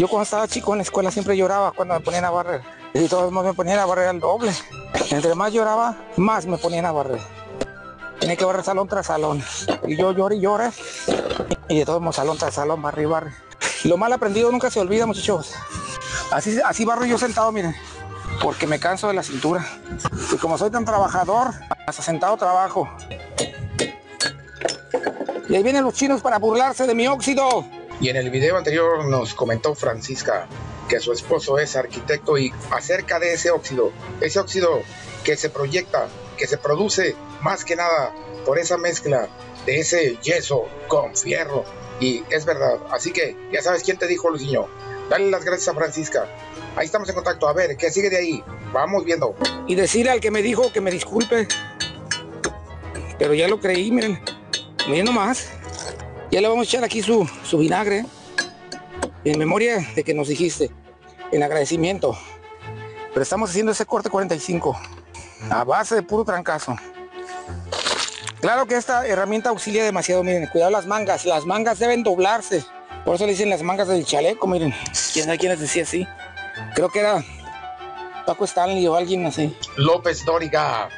Yo cuando estaba chico en la escuela siempre lloraba cuando me ponían a barrer. Y todos me ponían a barrer al doble. Entre más lloraba, más me ponían a barrer. Tenía que barrer salón tras salón. Y yo lloré y lloré. Y de todos modos salón tras salón, barre y barre. Lo mal aprendido nunca se olvida, muchachos. Así, así barro yo sentado, miren. Porque me canso de la cintura. Y como soy tan trabajador, hasta sentado trabajo. Y ahí vienen los chinos para burlarse de mi óxido. Y en el video anterior nos comentó Francisca que su esposo es arquitecto y acerca de ese óxido, ese óxido que se proyecta, que se produce más que nada por esa mezcla de ese yeso con fierro. Y es verdad, así que ya sabes quién te dijo, Luciño. Dale las gracias a Francisca. Ahí estamos en contacto. A ver, ¿qué sigue de ahí? Vamos viendo. Y decirle al que me dijo que me disculpe. Pero ya lo creí, miren. Miren nomás. Ya le vamos a echar aquí su, su vinagre. En memoria de que nos dijiste. En agradecimiento. Pero estamos haciendo ese corte 45. A base de puro trancazo. Claro que esta herramienta auxilia demasiado, miren, cuidado las mangas, las mangas deben doblarse. Por eso le dicen las mangas del chaleco, miren. ¿Quién sabe quién les decía así? Creo que era Paco Stanley o alguien así. López Dóriga.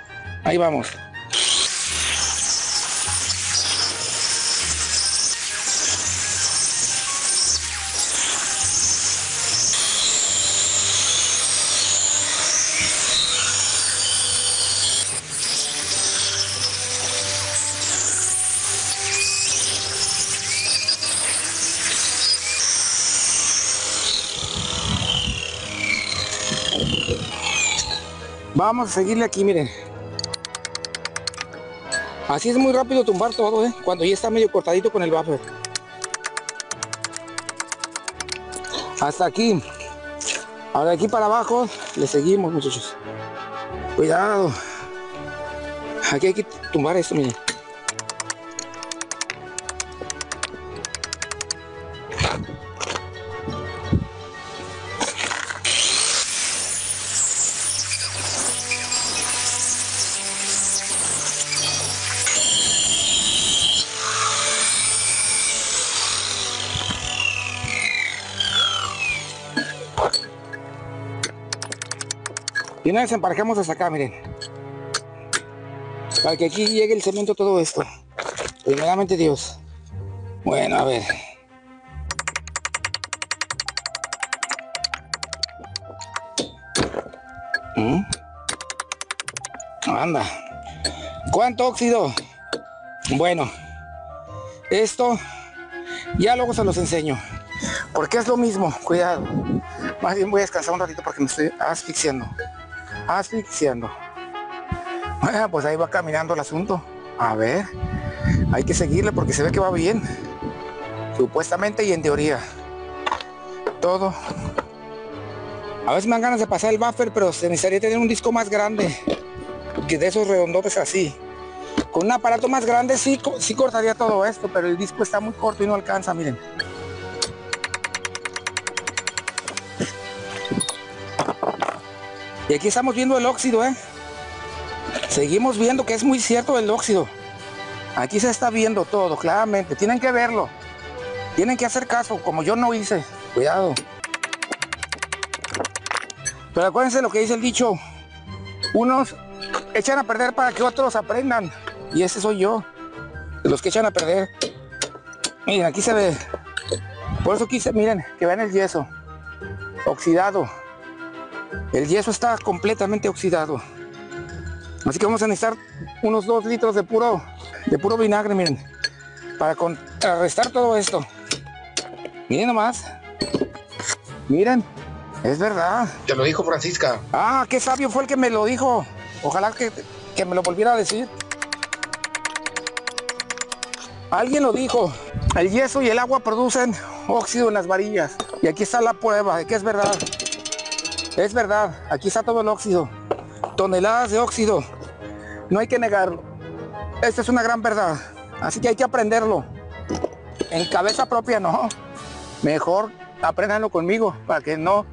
Ahí vamos. Vamos a seguirle aquí, miren. Así es muy rápido tumbar todo, ¿eh? Cuando ya está medio cortadito con el buffer. Hasta aquí. Ahora aquí para abajo le seguimos, muchachos. Cuidado. Aquí hay que tumbar esto, miren. Vez emparejamos hasta acá, miren. Para que aquí llegue el cemento todo esto. Primeramente Dios. Bueno, a ver. ¿Mm? Anda. ¿Cuánto óxido? Bueno. Esto ya luego se los enseño. Porque es lo mismo, cuidado. Más bien voy a descansar un ratito porque me estoy asfixiando asfixiando. Bueno, pues ahí va caminando el asunto. A ver, hay que seguirle porque se ve que va bien. Supuestamente y en teoría. Todo. A veces me dan ganas de pasar el buffer, pero se necesitaría tener un disco más grande. Que de esos redondotes así. Con un aparato más grande sí, sí cortaría todo esto, pero el disco está muy corto y no alcanza, miren. Y aquí estamos viendo el óxido, ¿eh? Seguimos viendo que es muy cierto el óxido. Aquí se está viendo todo, claramente. Tienen que verlo. Tienen que hacer caso, como yo no hice. Cuidado. Pero acuérdense lo que dice el dicho. Unos echan a perder para que otros aprendan. Y ese soy yo. Los que echan a perder. Miren, aquí se ve. Por eso quise, miren, que vean el yeso. Oxidado. El yeso está completamente oxidado. Así que vamos a necesitar unos dos litros de puro, de puro vinagre, miren. Para contrarrestar todo esto. Miren nomás. Miren. Es verdad. Te lo dijo Francisca. Ah, qué sabio fue el que me lo dijo. Ojalá que, que me lo volviera a decir. Alguien lo dijo. El yeso y el agua producen óxido en las varillas. Y aquí está la prueba de que es verdad. Es verdad, aquí está todo el óxido. Toneladas de óxido. No hay que negarlo. Esta es una gran verdad. Así que hay que aprenderlo. En cabeza propia no. Mejor apréndanlo conmigo para que no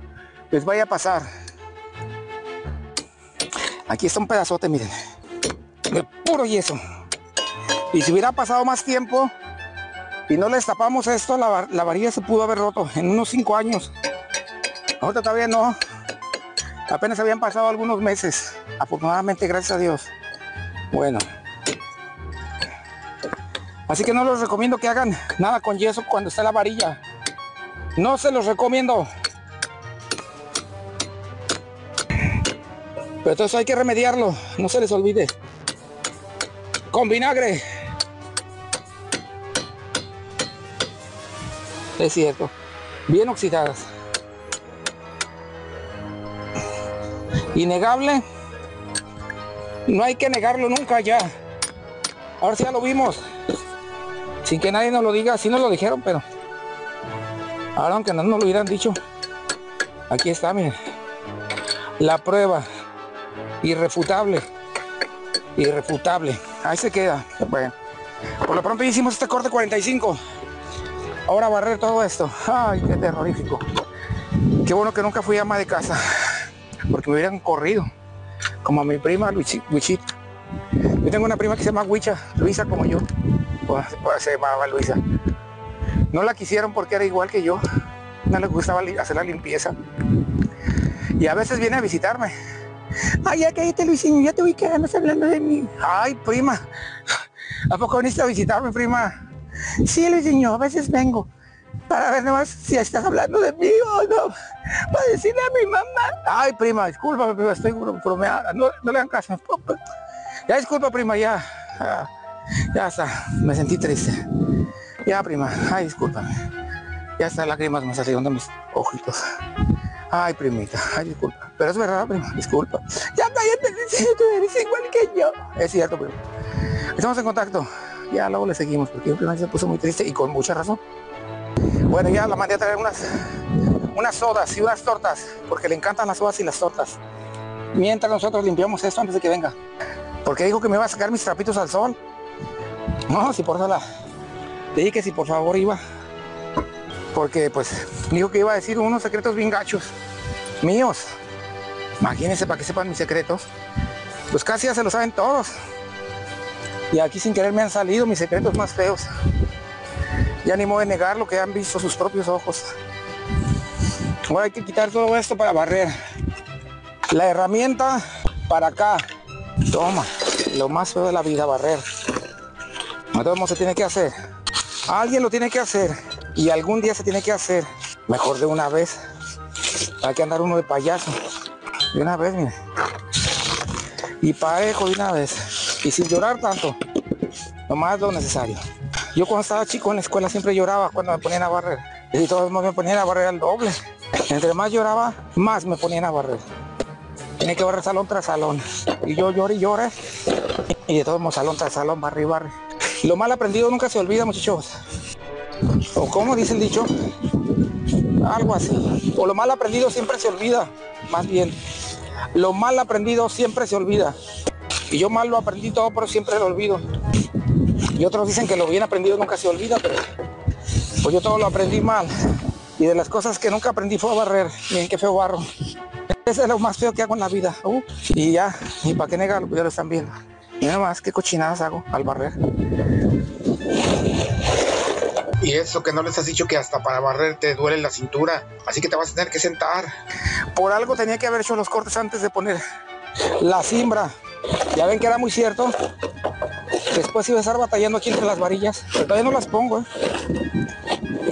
les vaya a pasar. Aquí está un pedazote, miren. De puro yeso. Y si hubiera pasado más tiempo, y no les tapamos esto, la, la varilla se pudo haber roto en unos cinco años. Ahorita todavía no. Apenas habían pasado algunos meses. Afortunadamente, gracias a Dios. Bueno. Así que no los recomiendo que hagan nada con yeso cuando está la varilla. No se los recomiendo. Pero entonces hay que remediarlo. No se les olvide. Con vinagre. Es cierto. Bien oxidadas. Innegable. No hay que negarlo nunca ya. Ahora sí ya lo vimos. Sin que nadie nos lo diga. Sí nos lo dijeron, pero... Ahora aunque no nos lo hubieran dicho. Aquí está, miren. La prueba. Irrefutable. Irrefutable. Ahí se queda. Bueno. Por lo pronto hicimos este corte 45. Ahora barrer todo esto. Ay, qué terrorífico. Qué bueno que nunca fui ama de casa. Porque me hubieran corrido. Como a mi prima Luisita. Yo tengo una prima que se llama Huicha, Luisa como yo. Se llamaba Luisa. No la quisieron porque era igual que yo. No les gustaba hacer la limpieza. Y a veces viene a visitarme. Ay, ya cállate Luisinho, ya te voy quedando hablando de mí. Ay, prima. ¿A poco viniste a visitarme, prima? Sí, Luisinho, a veces vengo para ver nomás si estás hablando de mí o no. Para decirle a mi mamá. Ay, prima, disculpa, prima, estoy bromeada. No, no le hagan caso. Ya disculpa, prima, ya. Ya está, me sentí triste. Ya, prima, ay, discúlpame. Ya está, lágrimas me salieron de mis ojitos. Ay, primita, ay, disculpa. Pero es verdad, prima, disculpa. Ya cállate, tú eres igual que yo. Es cierto, prima. Estamos en contacto. Ya luego le seguimos, porque prima se puso muy triste y con mucha razón. Bueno, ya la mandé a traer unas, unas sodas y unas tortas, porque le encantan las sodas y las tortas. Mientras nosotros limpiamos esto antes de que venga. Porque dijo que me iba a sacar mis trapitos al sol. No, si por eso la... Le dije que si por favor iba. Porque pues dijo que iba a decir unos secretos bien gachos. Míos. Imagínense para que sepan mis secretos. Pues casi ya se lo saben todos. Y aquí sin querer me han salido mis secretos más feos. Ya ni modo de negar lo que han visto sus propios ojos. Ahora hay que quitar todo esto para barrer. La herramienta para acá. Toma. Lo más feo de la vida, barrer. No se tiene que hacer. Alguien lo tiene que hacer. Y algún día se tiene que hacer. Mejor de una vez. Hay que andar uno de payaso. De una vez, mire. Y parejo de una vez. Y sin llorar tanto. Nomás lo necesario. Yo cuando estaba chico en la escuela siempre lloraba cuando me ponían a barrer. Y todos me ponían a barrer al doble. Entre más lloraba, más me ponían a barrer. Tiene que barrer salón tras salón. Y yo lloré y lloré. Y de todos modos salón tras salón, barre y barre. Lo mal aprendido nunca se olvida, muchachos. O como dice el dicho. Algo así. O lo mal aprendido siempre se olvida. Más bien. Lo mal aprendido siempre se olvida. Y yo mal lo aprendí todo, pero siempre lo olvido. Y otros dicen que lo bien aprendido nunca se olvida, pero pues yo todo lo aprendí mal. Y de las cosas que nunca aprendí fue a barrer. Miren qué feo barro. Ese es lo más feo que hago en la vida. Uh, y ya, ni para qué negarlo, ya lo están viendo. Mira más qué cochinadas hago al barrer. Y eso que no les has dicho que hasta para barrer te duele la cintura. Así que te vas a tener que sentar. Por algo tenía que haber hecho los cortes antes de poner la simbra. Ya ven que era muy cierto. Después iba a estar batallando aquí entre las varillas. Pero todavía no las pongo, ¿eh?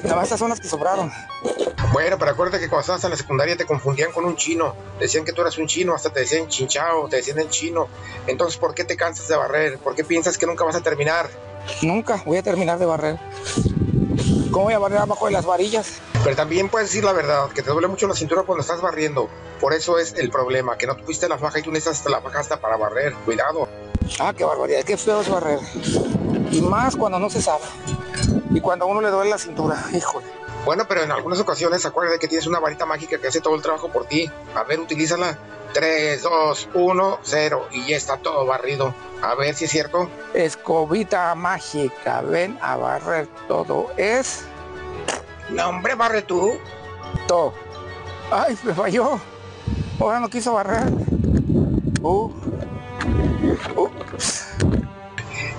Nada más estas son las que sobraron. Bueno, pero acuérdate que cuando estabas en la secundaria te confundían con un chino. Decían que tú eras un chino, hasta te decían chinchao, te decían el chino. Entonces, ¿por qué te cansas de barrer? ¿Por qué piensas que nunca vas a terminar? Nunca voy a terminar de barrer. ¿Cómo voy a barrer abajo de las varillas? Pero también puedes decir la verdad, que te duele mucho la cintura cuando estás barriendo. Por eso es el problema, que no tuviste la faja y tú necesitas la faja hasta para barrer. Cuidado. Ah, qué barbaridad, qué feo es barrer. Y más cuando no se sabe. Y cuando a uno le duele la cintura, híjole. Bueno, pero en algunas ocasiones acuérdate que tienes una varita mágica que hace todo el trabajo por ti. A ver, utilízala. 3, 2, 1, 0 y ya está todo barrido. A ver si es cierto. Escobita mágica, ven a barrer todo. Es. No, hombre, barre tú. Todo. Ay, me falló. Ahora no quiso barrer. Uh.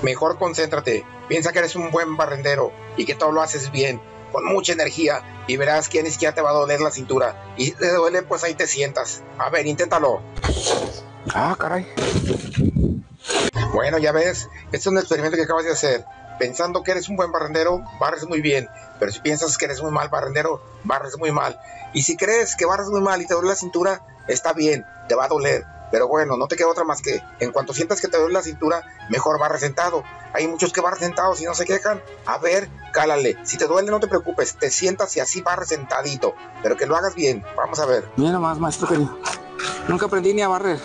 Mejor concéntrate. Piensa que eres un buen barrendero y que todo lo haces bien, con mucha energía, y verás que ni siquiera te va a doler la cintura. Y si te duele, pues ahí te sientas. A ver, inténtalo. Ah, caray. Bueno, ya ves, este es un experimento que acabas de hacer. Pensando que eres un buen barrendero, barres muy bien. Pero si piensas que eres muy mal barrendero, barres muy mal. Y si crees que barres muy mal y te duele la cintura, está bien, te va a doler. Pero bueno, no te queda otra más que, en cuanto sientas que te duele la cintura, mejor barre sentado. Hay muchos que barren sentados y no se quejan. A ver, cálale. Si te duele, no te preocupes. Te sientas y así barre sentadito. Pero que lo hagas bien. Vamos a ver. Mira nomás, maestro querido. Nunca aprendí ni a barrer.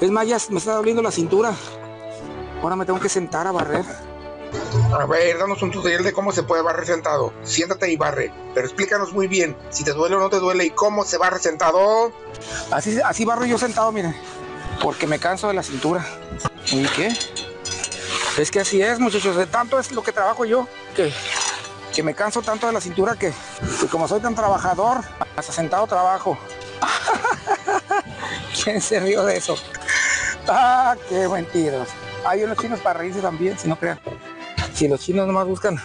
Es más, ya me está doliendo la cintura. Ahora me tengo que sentar a barrer. A ver, danos un tutorial de cómo se puede barrer sentado. Siéntate y barre. Pero explícanos muy bien si te duele o no te duele y cómo se barre sentado. Así, así barro yo sentado, miren. Porque me canso de la cintura. ¿Y qué? Es que así es, muchachos. Tanto es lo que trabajo yo que, que me canso tanto de la cintura que, como soy tan trabajador, hasta sentado trabajo. ¿Quién se rió de eso? Ah, qué mentiras. Hay unos chinos para reírse también, si no crean. Si los chinos nomás buscan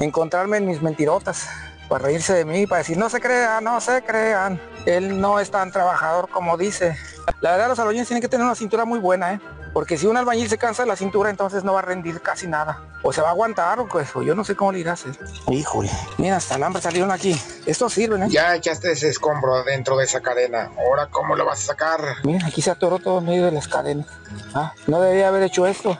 encontrarme en mis mentirotas, para reírse de mí, para decir, no se crean, no se crean. Él no es tan trabajador como dice. La verdad, los albañiles tienen que tener una cintura muy buena, ¿eh? Porque si un albañil se cansa de la cintura, entonces no va a rendir casi nada. O se va a aguantar, o pues, o yo no sé cómo le irá a hacer. Híjole, mira, hasta alambre salieron aquí. Estos sirven, ¿eh? Ya echaste ese escombro dentro de esa cadena. Ahora, ¿cómo lo vas a sacar? Mira, aquí se atoró todo en medio de las cadenas. Ah, no debería haber hecho esto.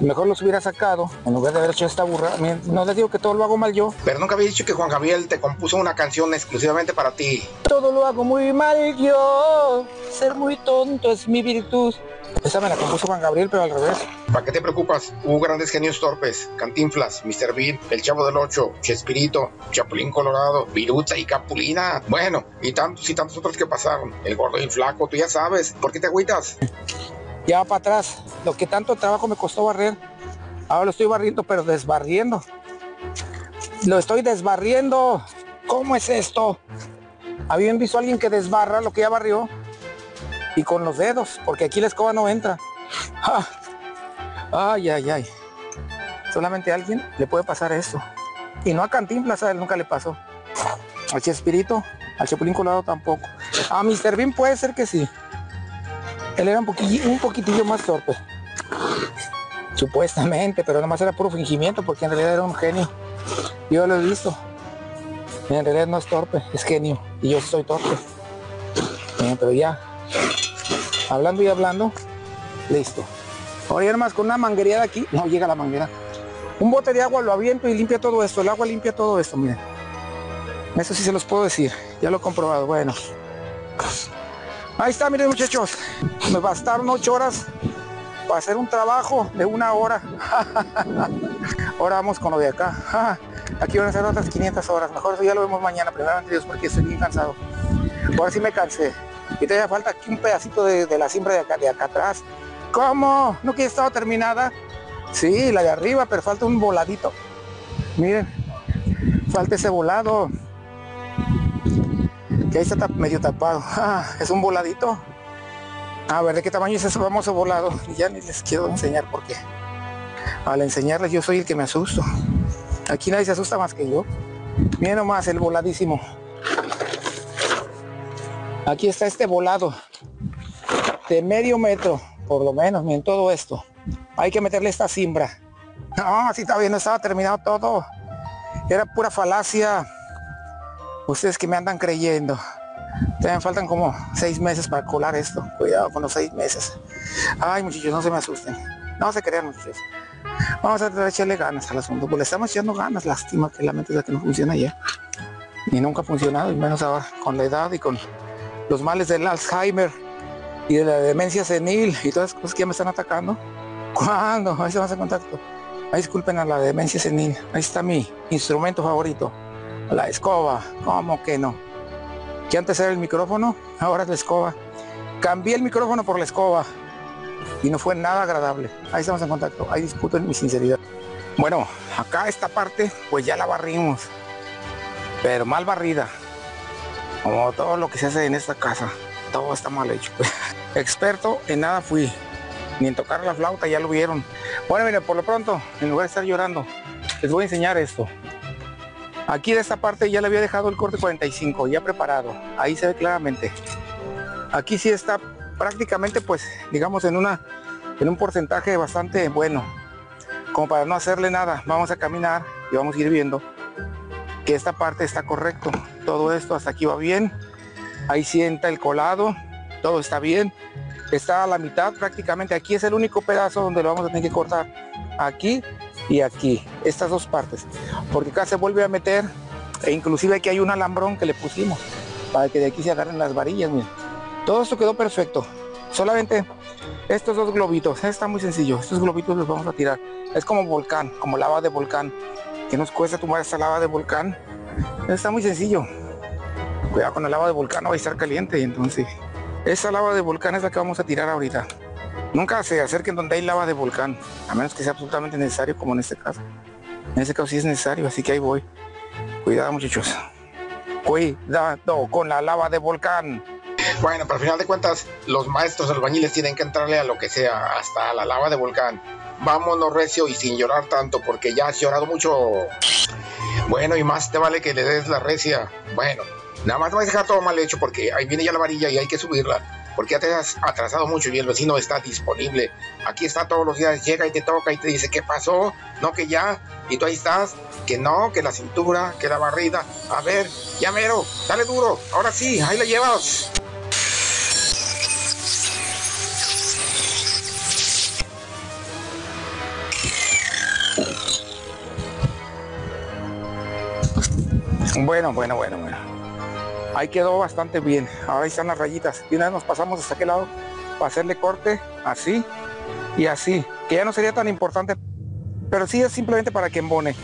Mejor los hubiera sacado en lugar de haber hecho esta burra. No les digo que todo lo hago mal yo. Pero nunca había dicho que Juan Gabriel te compuso una canción exclusivamente para ti. Todo lo hago muy mal yo. Ser muy tonto es mi virtud. Esa me la compuso Juan Gabriel, pero al revés. ¿Para qué te preocupas? Hubo grandes genios torpes. Cantinflas, Mr. Bean, El Chavo del Ocho, Chespirito, Chapulín Colorado, Viruta y Capulina. Bueno, y tantos y tantos otros que pasaron. El gordo y el flaco, tú ya sabes. ¿Por qué te agüitas? Ya va para atrás. Lo que tanto trabajo me costó barrer. Ahora lo estoy barriendo, pero desbarriendo. Lo estoy desbarriendo. ¿Cómo es esto? ¿Habían visto a alguien que desbarra lo que ya barrió? Y con los dedos, porque aquí la escoba no entra. Ah. Ay, ay, ay. Solamente a alguien le puede pasar eso. Y no a Cantinflas, a él nunca le pasó. Al Chespirito, al Chapulín Colorado tampoco. A Mr. Bean puede ser que sí. Él era un poquillo, un poquitillo más torpe. Supuestamente, pero nomás era puro fingimiento porque en realidad era un genio. Yo lo he visto. En realidad no es torpe, es genio. Y yo soy torpe. Eh, pero ya. Hablando y hablando. Listo. Ahora ya nomás con una manguería de aquí. No llega la manguera. Un bote de agua lo aviento y limpia todo esto. El agua limpia todo esto, miren. Eso sí se los puedo decir. Ya lo he comprobado. Bueno. Ahí está, miren muchachos. Me bastaron ocho horas para hacer un trabajo de una hora. Ahora vamos con lo de acá. Aquí van a ser otras 500 horas. Mejor eso ya lo vemos mañana, primeramente Dios, porque estoy bien cansado. Ahora sí me cansé. Y todavía falta aquí un pedacito de, la siembra de acá, de acá atrás. ¿Cómo? ¿No que estaba terminada? Sí, la de arriba, pero falta un voladito. Miren, falta ese volado. Ahí está medio tapado. Ah, es un voladito. A ver, ¿de qué tamaño es ese famoso volado? Ya ni les quiero enseñar por qué. Al enseñarles yo soy el que me asusto. Aquí nadie se asusta más que yo. Miren nomás el voladísimo. Aquí está este volado. De medio metro, por lo menos, miren todo esto. Hay que meterle esta cimbra. No, así está bien, no estaba terminado todo. Era pura falacia. Ustedes que me andan creyendo. Me faltan como seis meses para colar esto. Cuidado con los seis meses. Ay, muchachos, no se me asusten. No se crean, muchachos. Vamos a echarle ganas al asunto. Pues le estamos echando ganas. Lástima que la mente es la que no funciona ya. Ni nunca ha funcionado, y menos ahora con la edad y con los males del Alzheimer y de la demencia senil y todas las cosas que ya me están atacando. ¿Cuándo? Ahí estamos en contacto. Ahí disculpen a la demencia senil. Ahí está mi instrumento favorito. La escoba. ¿Cómo que no? Que antes era el micrófono, ahora es la escoba. Cambié el micrófono por la escoba. Y no fue nada agradable. Ahí estamos en contacto. Ahí disculpen mi sinceridad. Bueno, acá esta parte, pues ya la barrimos. Pero mal barrida. Como todo lo que se hace en esta casa. Todo está mal hecho. Experto en nada fui. Ni en tocar la flauta, ya lo vieron. Bueno, miren, por lo pronto, en lugar de estar llorando, les voy a enseñar esto. Aquí de esta parte ya le había dejado el corte 45, ya preparado. Ahí se ve claramente. Aquí sí está prácticamente, pues, digamos, en una en un porcentaje bastante bueno. Como para no hacerle nada, vamos a caminar y vamos a ir viendo que esta parte está correcto. Todo esto hasta aquí va bien. Ahí sienta el colado, todo está bien. Está a la mitad prácticamente. Aquí es el único pedazo donde lo vamos a tener que cortar. Aquí y aquí. Estas dos partes. Porque acá se vuelve a meter. E inclusive aquí hay un alambrón que le pusimos. Para que de aquí se agarren las varillas. Todo esto quedó perfecto. Solamente estos dos globitos. Está muy sencillo. Estos globitos los vamos a tirar. Es como volcán, como lava de volcán. Que nos cuesta tomar esta lava de volcán. Está muy sencillo. Cuidado con la lava de volcán, no va a estar caliente. Entonces, esa lava de volcán es la que vamos a tirar ahorita. Nunca se acerquen donde hay lava de volcán, a menos que sea absolutamente necesario, como en este caso. En este caso sí es necesario, así que ahí voy. Cuidado muchachos. Cuidado con la lava de volcán. Bueno, pero al final de cuentas, los maestros albañiles tienen que entrarle a lo que sea, hasta la lava de volcán. Vámonos recio y sin llorar tanto, porque ya has llorado mucho. Bueno, y más te vale que le des la recia. Bueno, nada más no vas a dejar todo mal hecho, porque ahí viene ya la varilla y hay que subirla. Porque ya te has atrasado mucho y el vecino está disponible. Aquí está todos los días, llega y te toca y te dice, ¿qué pasó? No, que ya. Y tú ahí estás, que no, que la cintura, que la barrida. A ver, ya mero, dale duro. Ahora sí, ahí la llevas. Bueno, bueno, bueno, bueno. Ahí quedó bastante bien. Ahora están las rayitas. Y una vez nos pasamos hasta aquel lado para hacerle corte así y así. Que ya no sería tan importante, pero sí es simplemente para que embone.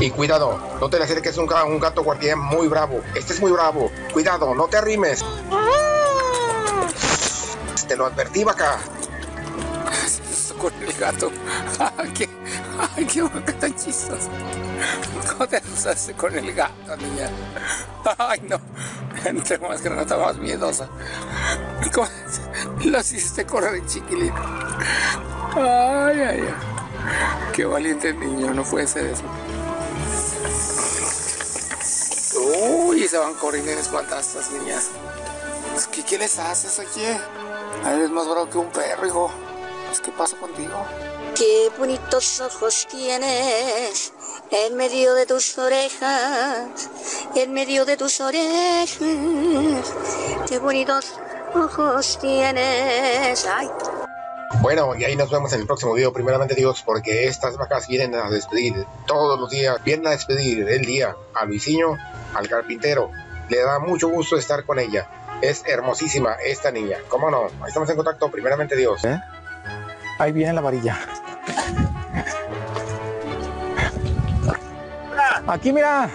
Y cuidado, no te le acerques un, un gato guardián muy bravo. Este es muy bravo. Cuidado, no te arrimes. Te lo advertí, vaca con el gato. Qué, ay, qué tan chistosa. ¿Cómo te usaste con el gato, niña? Ay, no. Entre más granata, más miedosa. ¿Cómo lo hiciste correr, chiquilín? Ay, ay, ay. Qué valiente niño, no puede ser eso. Uy, se van corriendo en espantadas estas niñas. ¿Qué, ¿Qué les haces, oye? Eres más bravo que un perro, hijo. ¿Qué pasa contigo? Qué bonitos ojos tienes en medio de tus orejas, en medio de tus orejas. Qué bonitos ojos tienes. Ay. Bueno, y ahí nos vemos en el próximo video, primeramente Dios, porque estas vacas vienen a despedir todos los días, vienen a despedir el día a Luisinho, al carpintero. Le da mucho gusto estar con ella. Es hermosísima esta niña. ¿Cómo no? Ahí estamos en contacto, primeramente Dios. ¿Eh? Ahí viene la varilla. Aquí, mira.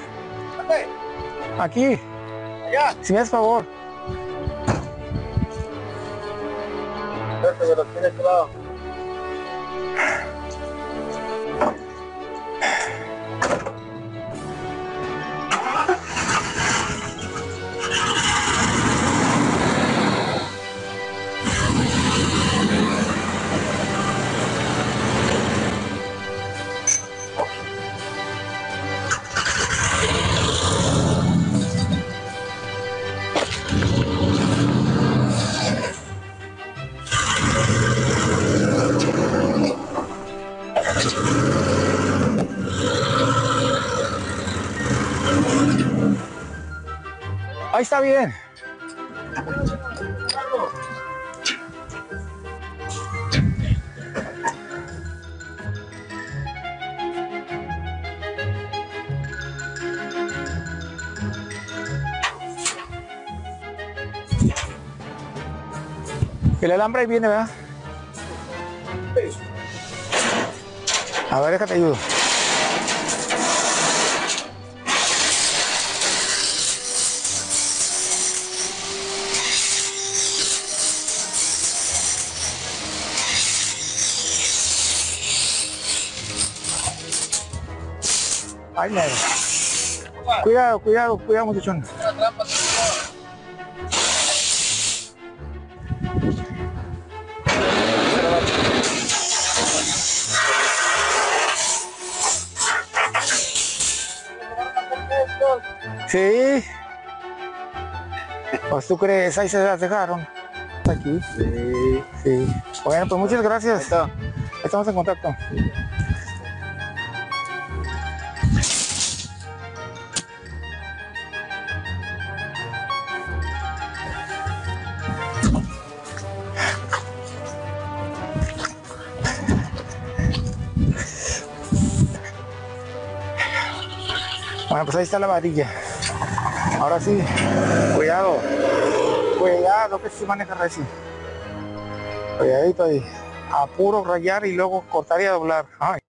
Aquí. Allá. Si me das favor. Ahí está bien. El alambre ahí viene, ¿verdad? A ver, déjate ayudo. Ay, no. Cuidado, cuidado, cuidado, muchachón. Sí. Pues tú crees, ahí se las dejaron. Aquí. Sí. sí. Bueno, pues muchas gracias. Estamos en contacto. Pues ahí está la varilla. Ahora sí, cuidado. Cuidado que se maneja recio. Cuidadito ahí. A puro rayar y luego cortar y doblar. Ay.